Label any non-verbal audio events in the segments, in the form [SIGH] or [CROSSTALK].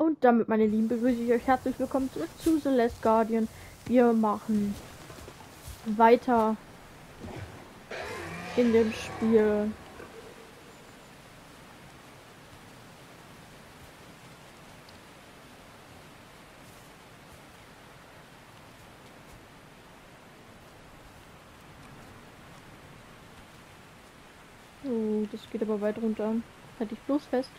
Und damit, meine Lieben, begrüße ich euch herzlich willkommen zurück zu Last Guardian. Wir machen weiter in dem Spiel. Oh, das geht aber weit runter. Halt dich bloß fest.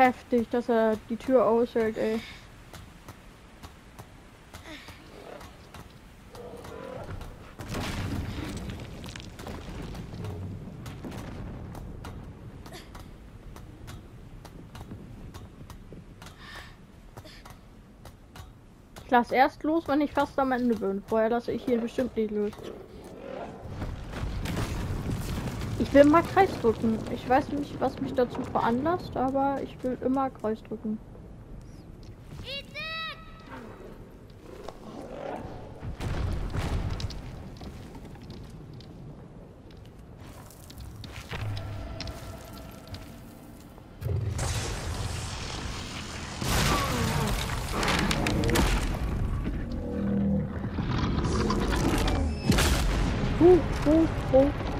Heftig, dass er die Tür aushält, ey. Ich lass erst los, wenn ich fast am Ende bin. Vorher lasse ich hier bestimmt nicht los. Ich will mal Kreis drücken. Ich weiß nicht, was mich dazu veranlasst, aber ich will immer Kreis drücken.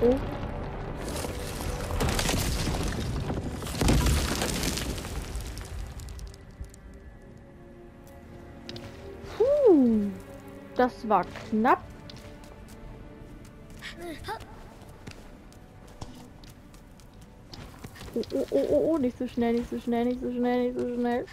Uh. Puh, das war knapp. Oh, oh, oh, oh, oh, nicht so schnell, nicht so schnell, nicht so schnell, nicht so schnell.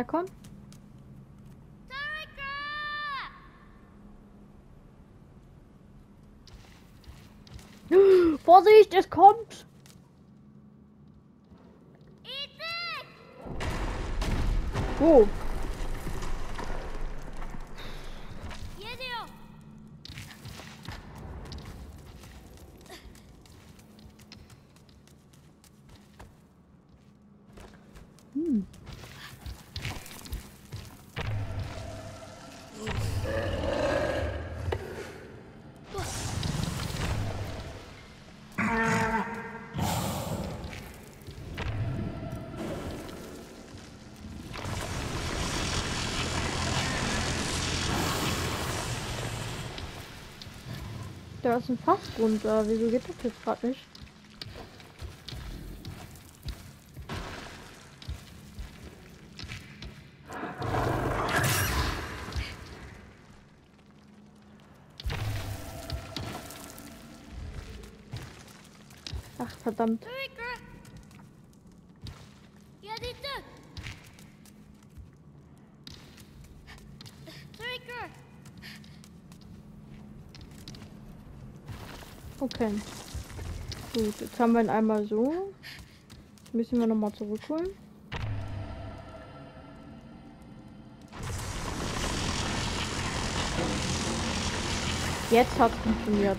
Na komm. [GASPS] Vorsicht, es kommt! Wo? Hm. Da ist ein Fass runter. Wieso geht das jetzt gerade nicht? Ach, verdammt. Okay. Gut, jetzt haben wir ihn einmal so. Jetzt müssen wir nochmal zurückholen. Jetzt hat es funktioniert.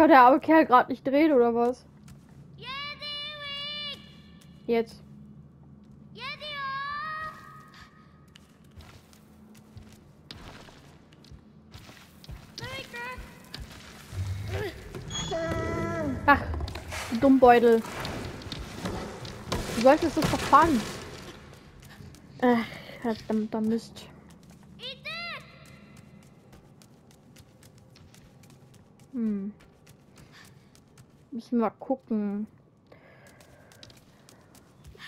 Kann der arme Kerl gerade nicht drehen oder was? Jetzt. Ach, du Dummbeutel. Du solltest es verfahren. Ach, verdammter Mist. Hm. Müssen wir gucken.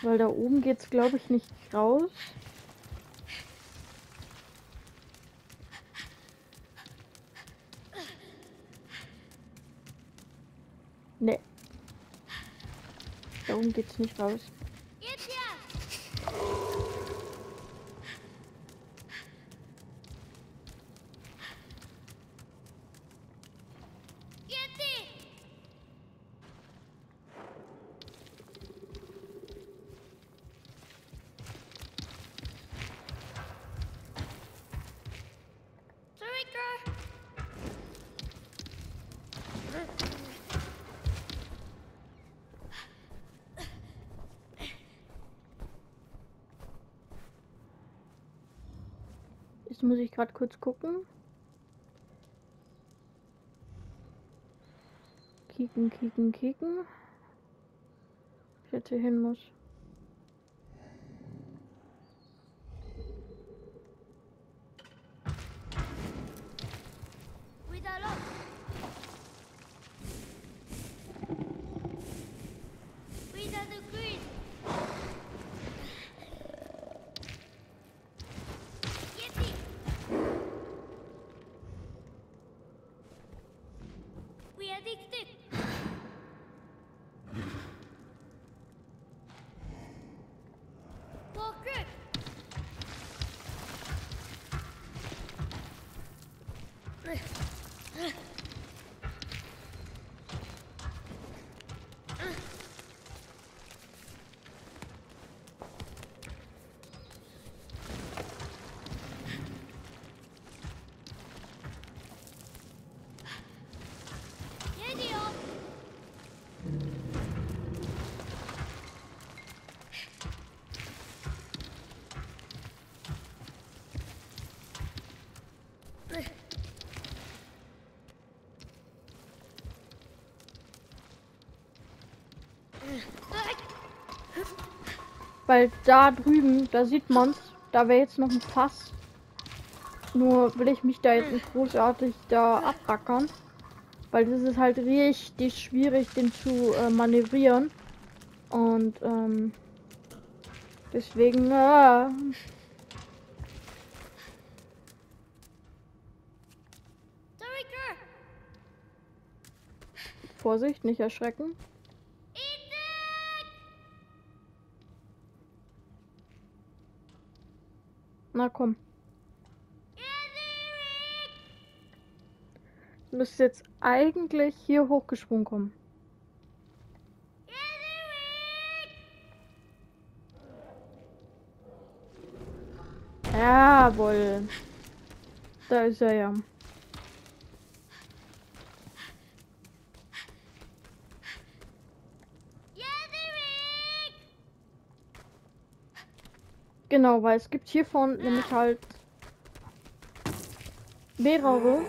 Weil da oben geht's glaube ich nicht raus. Ne. Da oben geht's nicht raus. Jetzt muss ich gerade kurz gucken. Kicken, kicken, kicken. Ich jetzt hier hin muss. Weil da drüben, da sieht man's, da wäre jetzt noch ein Fass. Nur will ich mich da jetzt nicht großartig da abrackern. Weil das ist halt richtig schwierig, den zu äh, manövrieren. Und ähm, deswegen. Äh, Vorsicht, nicht erschrecken. Na komm. Du müsstest jetzt eigentlich hier hochgesprungen kommen. Jawohl. Da ist er ja. Genau, weil es gibt hier vorne nämlich halt mehrere.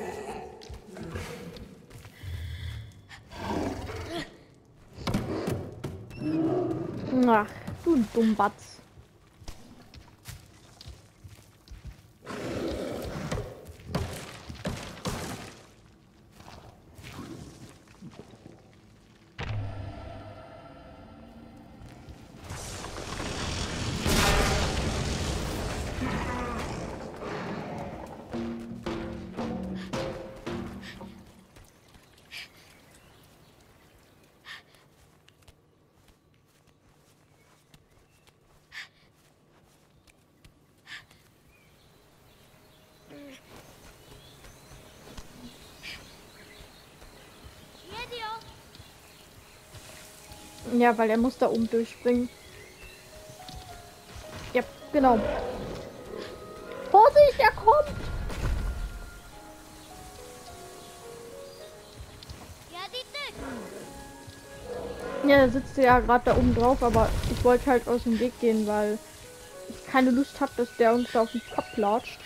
Ach, du Dummbatz. Ja, weil er muss da oben durchspringen. Ja, genau. Vorsicht, er kommt! Ja, da sitzt er ja gerade da oben drauf, aber ich wollte halt aus dem Weg gehen, weil ich keine Lust habe, dass der uns da auf den Kopf latscht.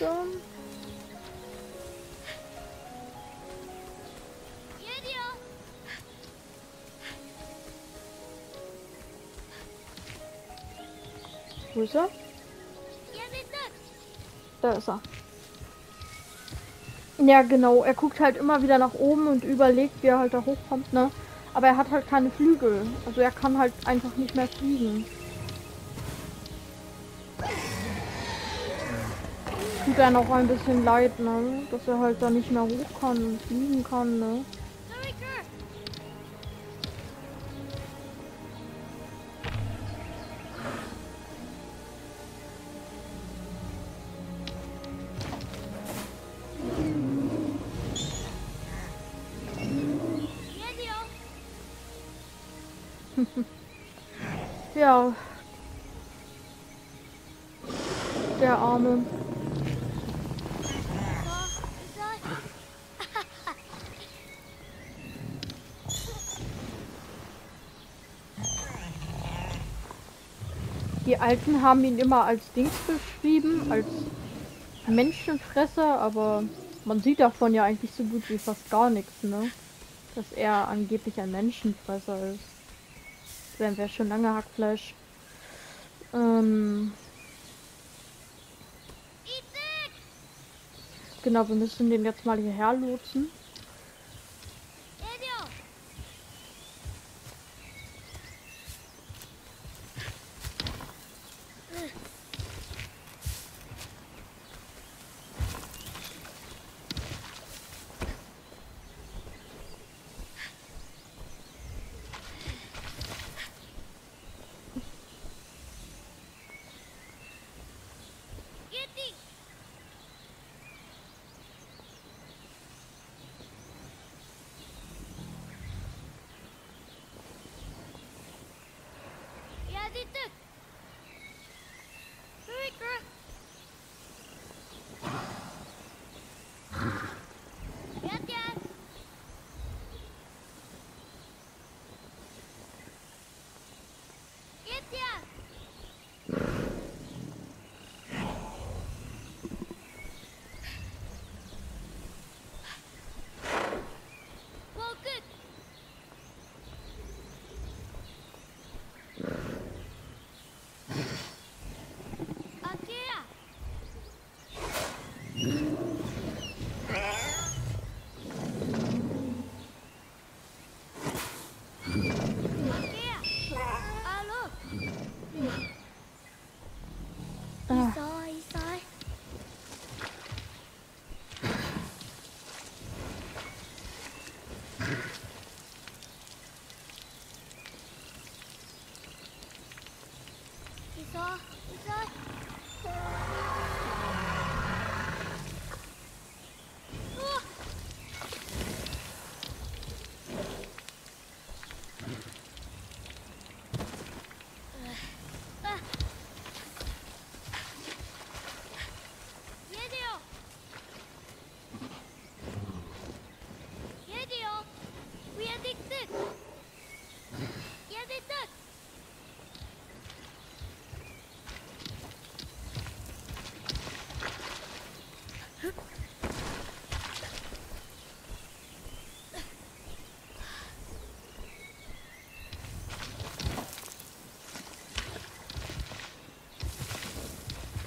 Runter. Wo ist er? Da ist er. Ja, genau. Er guckt halt immer wieder nach oben und überlegt, wie er halt da hochkommt, ne? Aber er hat halt keine Flügel. Also er kann halt einfach nicht mehr fliegen. Tut er noch ein bisschen leid, ne? Dass er halt da nicht mehr hoch kann und fliegen kann, ne? [LAUGHS] ja. Der Arme. Die Alten haben ihn immer als Dings beschrieben, als Menschenfresser, aber man sieht davon ja eigentlich so gut wie fast gar nichts, ne? Dass er angeblich ein Menschenfresser ist. Dann wäre schon lange Hackfleisch. Ähm genau, wir müssen den jetzt mal hierher lotsen. des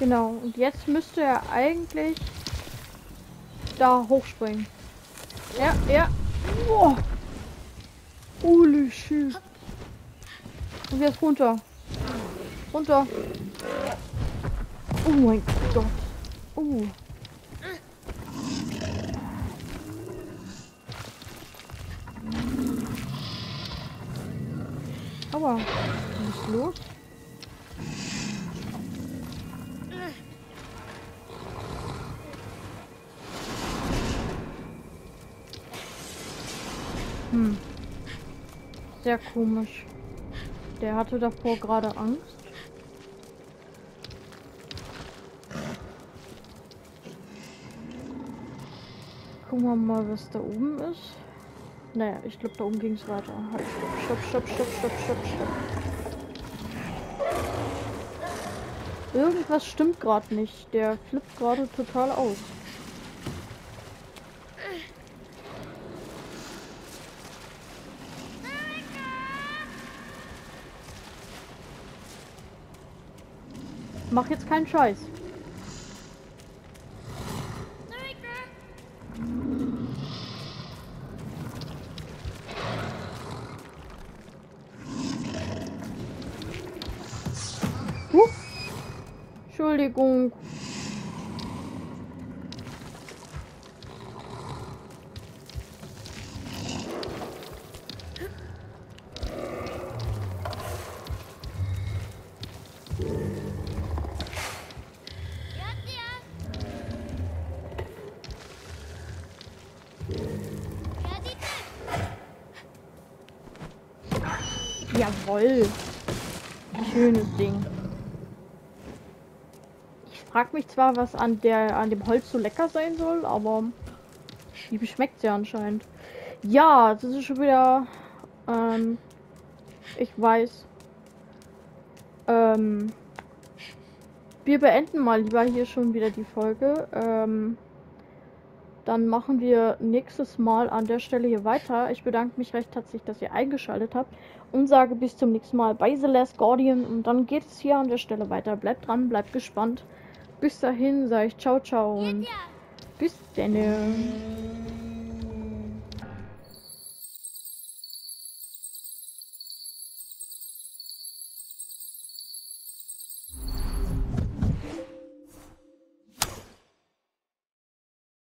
Genau, und jetzt müsste er eigentlich da hochspringen. Ja, ja. Boah. Holy shit. Und jetzt runter. Runter. Oh mein Gott. Oh. Aber, was ist los? Sehr komisch. Der hatte davor gerade Angst. Gucken wir mal, was da oben ist. Naja, ich glaube, da oben ging es weiter. Halt, stopp, stopp, stopp, stopp, stopp, stopp. Irgendwas stimmt gerade nicht. Der flippt gerade total aus. Mach jetzt keinen Scheiß. Huh. Entschuldigung. Jawoll. Schönes Ding. Ich frage mich zwar, was an der an dem Holz so lecker sein soll, aber die schmeckt ja anscheinend. Ja, das ist schon wieder. Ähm, ich weiß. Ähm, wir beenden mal lieber hier schon wieder die Folge. Ähm, dann machen wir nächstes Mal an der Stelle hier weiter. Ich bedanke mich recht herzlich, dass ihr eingeschaltet habt und sage bis zum nächsten Mal bei The Last Guardian. Und dann geht es hier an der Stelle weiter. Bleibt dran, bleibt gespannt. Bis dahin sage ich ciao, ciao und bis dann.